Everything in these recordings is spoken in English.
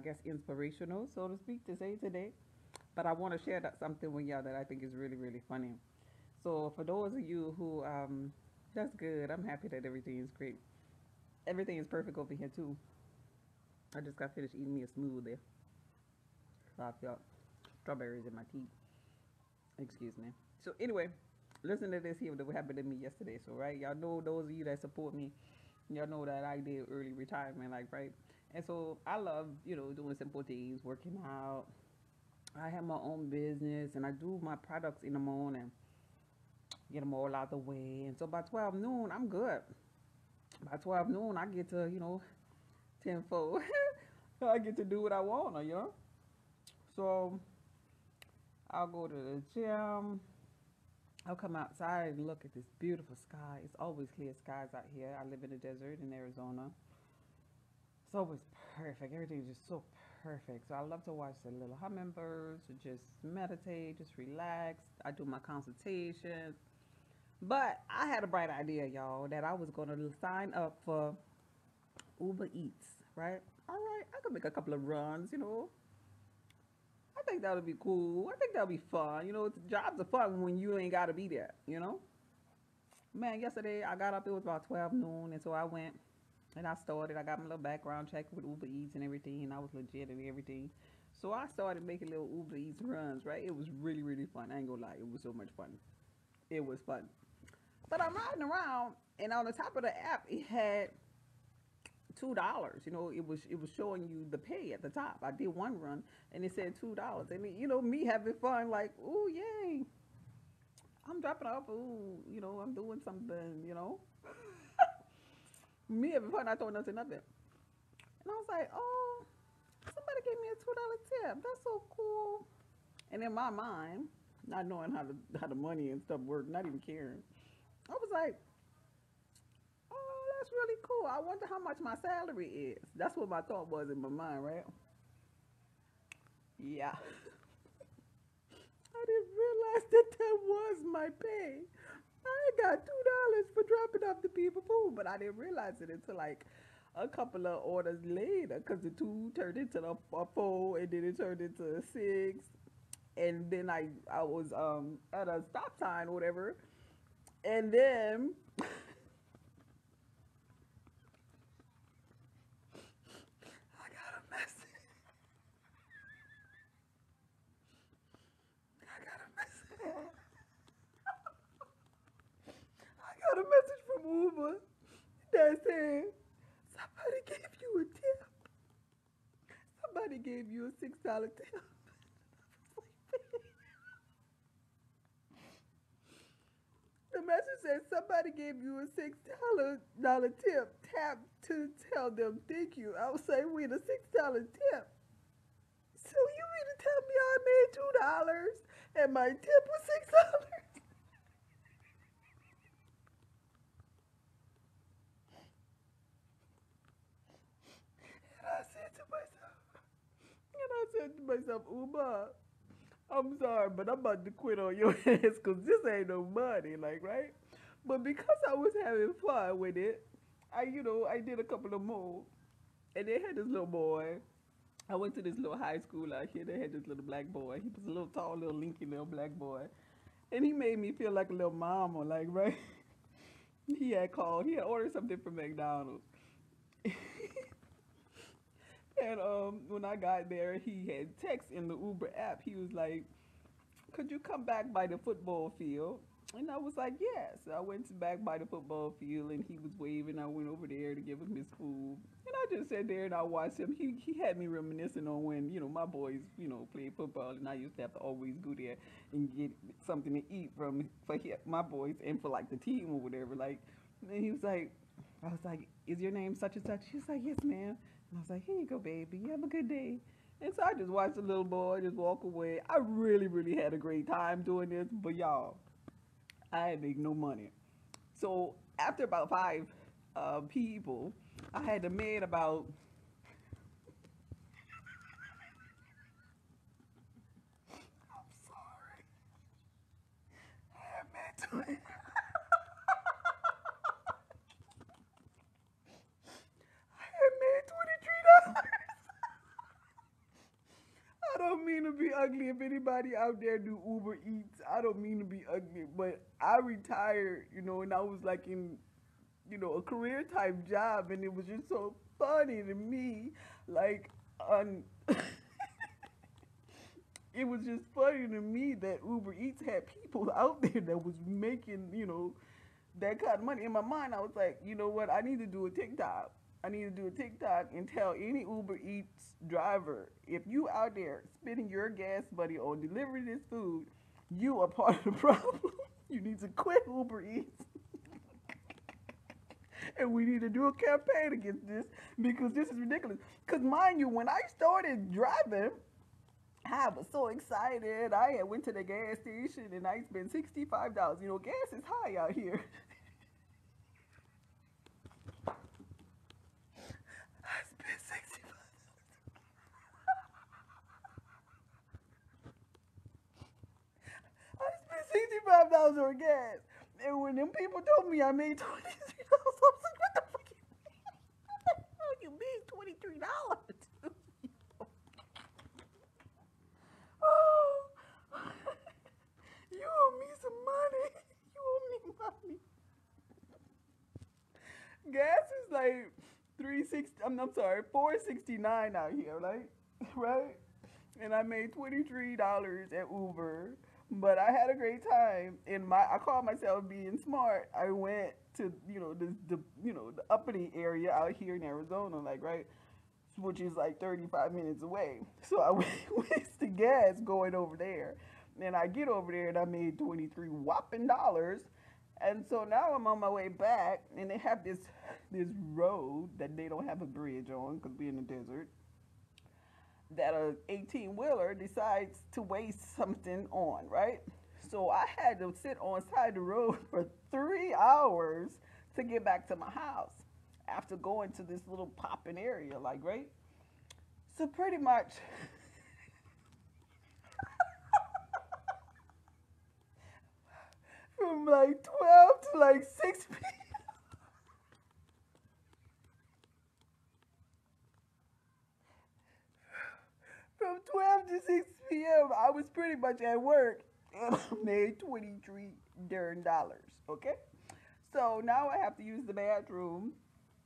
guess, inspirational, so to speak, to say today. But I want to share that something with y'all that I think is really, really funny. So for those of you who, um, that's good. I'm happy that everything is great. Everything is perfect over here too. I just got finished eating me a smoothie. So I felt strawberries in my teeth. Excuse me. So anyway, listen to this here that happened to me yesterday. So right, y'all know those of you that support me, y'all know that I did early retirement, like right. And so I love, you know, doing simple things, working out. I have my own business and I do my products in the morning, get them all out the way. And so by 12 noon, I'm good. By 12 noon, I get to, you know, tenfold. I get to do what I want, you know. So I'll go to the gym. I'll come outside and look at this beautiful sky. It's always clear skies out here. I live in the desert in Arizona. It's always perfect. Everything's just so perfect. So I love to watch the little hummingbirds, just meditate, just relax. I do my consultations. But I had a bright idea, y'all, that I was going to sign up for Uber Eats, right? All right, I could make a couple of runs, you know. I think that would be cool. I think that would be fun. You know, jobs are fun when you ain't got to be there, you know. Man, yesterday I got up, it was about 12 noon, and so I went and I started. I got my little background check with Uber Eats and everything, and I was legit and everything. So I started making little Uber Eats runs, right? It was really, really fun. I ain't gonna lie, it was so much fun. It was fun. But I'm riding around, and on the top of the app, it had two dollars. You know, it was it was showing you the pay at the top. I did one run, and it said two dollars. And it, you know, me having fun, like, oh yay, I'm dropping off. Ooh, you know, I'm doing something. You know, me fun. I thought nothing of it, and I was like, oh, somebody gave me a two dollar tip. That's so cool. And in my mind, not knowing how the how the money and stuff work, not even caring. I was like, oh, that's really cool. I wonder how much my salary is. That's what my thought was in my mind, right? Yeah. I didn't realize that that was my pay. I got two dollars for dropping off the people food, but I didn't realize it until like a couple of orders later, because the two turned into a, a four, and then it turned into a six, and then I I was um at a stop sign or whatever, and then I got a message. I got a message. I got a Uber that said somebody gave you a tip. Somebody gave you a six dollar tip. The message says somebody gave you a six dollar dollar tip. Tap to tell them thank you. I was saying we had a six dollar tip. So you mean to tell me I made two dollars and my tip was six dollars? And I said to myself, and I said to myself, Uma, I'm sorry, but I'm about to quit on your ass because this ain't no money, like, right? But because I was having fun with it, I, you know, I did a couple of more. And they had this little boy. I went to this little high school out here. They had this little black boy. He was a little tall, little linky little black boy. And he made me feel like a little mama, like, right? he had called, he had ordered something from McDonald's. And um, when I got there, he had text in the Uber app. He was like, "Could you come back by the football field?" And I was like, "Yes." So I went back by the football field, and he was waving. I went over there to give him his food, and I just sat there and I watched him. He he had me reminiscing on when you know my boys you know played football, and I used to have to always go there and get something to eat from for my boys and for like the team or whatever. Like, and he was like, I was like, "Is your name such and such?" He was like, "Yes, ma'am." And I was like, here you go, baby. You have a good day. And so I just watched the little boy just walk away. I really, really had a great time doing this. But y'all, I didn't make no money. So after about five uh, people, I had to made about I'm sorry. I made twenty. I had made twenty three dollars. Anybody out there do Uber Eats. I don't mean to be ugly, but I retired, you know, and I was like in, you know, a career type job, and it was just so funny to me. Like, on. it was just funny to me that Uber Eats had people out there that was making, you know, that kind of money. In my mind, I was like, you know what? I need to do a TikTok. I need to do a TikTok and tell any Uber Eats driver if you out there spending your gas money on delivering this food, you are part of the problem. you need to quit Uber Eats. and we need to do a campaign against this because this is ridiculous. Because mind you, when I started driving, I was so excited. I went to the gas station and I spent sixty-five dollars. You know, gas is high out here. $65 on gas. And when them people told me I made $23, I was like, what the fuck you mean? You made $23? oh, you owe me some money. You owe me money. Gas is like 360, I'm, I'm sorry, 469 out here, like, right? And I made $23 at Uber but I had a great time. In my, I call myself being smart. I went to you know the the you know the uppity area out here in Arizona, like right which is like 35 minutes away. So I wasted gas going over there. And I get over there and I made 23 whopping dollars. And so now I'm on my way back and they have this this road that they don't have a bridge on because we're in the desert. That a 18 wheeler decides to waste something on, right? So I had to sit on side the road for three hours to get back to my house after going to this little popping area, like, right? So pretty much, from like 12 to like 6 p.m. From 12 to 6 p.m., I was pretty much at work and I made 23 darn dollars, okay? So now I have to use the bathroom.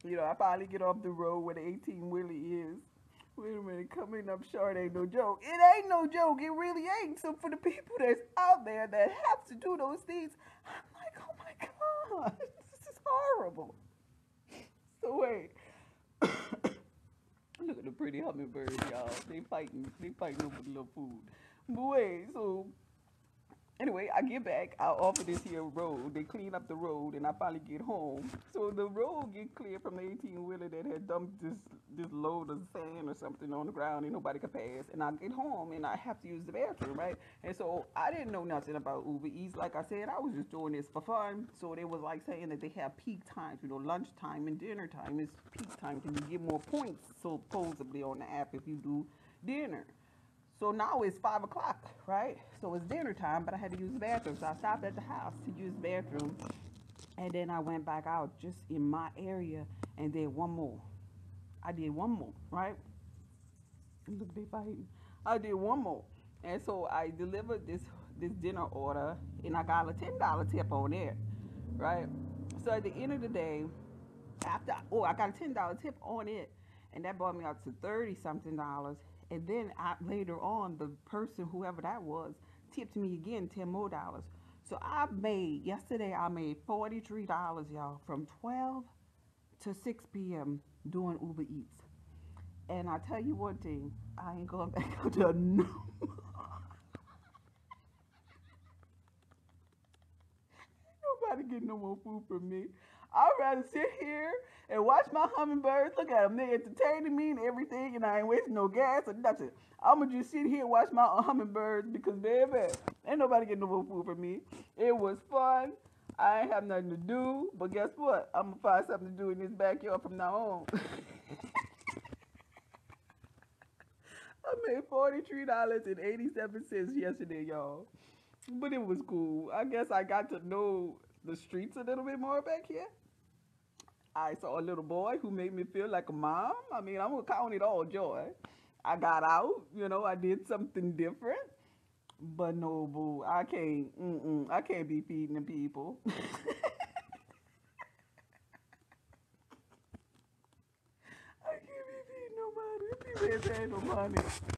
You know, I finally get off the road where the 18 wheeler is. Wait a minute, coming up short ain't no joke. It ain't no joke. It really ain't. So for the people that's out there that have to do those things, I'm like, oh my God, this is horrible. So wait. Look at the pretty hummingbirds, y'all. They fighting. They fighting over the little food. But wait, so Anyway, I get back I offer this here road. They clean up the road, and I finally get home. So the road get clear from the 18 wheeler that had dumped this this load of sand or something on the ground, and nobody could pass. And I get home, and I have to use the bathroom, right? And so I didn't know nothing about Uber Eats. Like I said, I was just doing this for fun. So they was like saying that they have peak times, you know, lunchtime and dinner time is peak time. Can you get more points supposedly on the app if you do dinner? So now it's five o'clock, right? So it's dinner time, but I had to use the bathroom. So I stopped at the house to use the bathroom. And then I went back out just in my area and did one more. I did one more, right? Look, they fighting. I did one more. And so I delivered this this dinner order and I got a ten dollar tip on it. Right? So at the end of the day, after oh I got a ten dollar tip on it and that brought me up to thirty something dollars and then I, later on, the person, whoever that was, tipped me again ten more dollars. So I made yesterday. I made forty three dollars, y'all, from twelve to six p.m. doing Uber Eats. And I tell you one thing, I ain't going back out there no. Nobody getting no more food from me. I'd rather sit here and watch my hummingbirds. Look at them. They entertaining me and everything, and I ain't wasting no gas or nothing. I'm going to just sit here and watch my hummingbirds because, baby, ain't nobody getting no food from me. It was fun. I ain't have nothing to do, but guess what? I'm going to find something to do in this backyard from now on. I made $43.87 yesterday, y'all. But it was cool. I guess I got to know the streets a little bit more back here. I saw a little boy who made me feel like a mom. I mean, I'm gonna count it all joy. I got out, you know, I did something different. But no, boo, I can't. Mm-mm, I can't be feeding the people. I can't be feeding nobody. People ain't paying no money.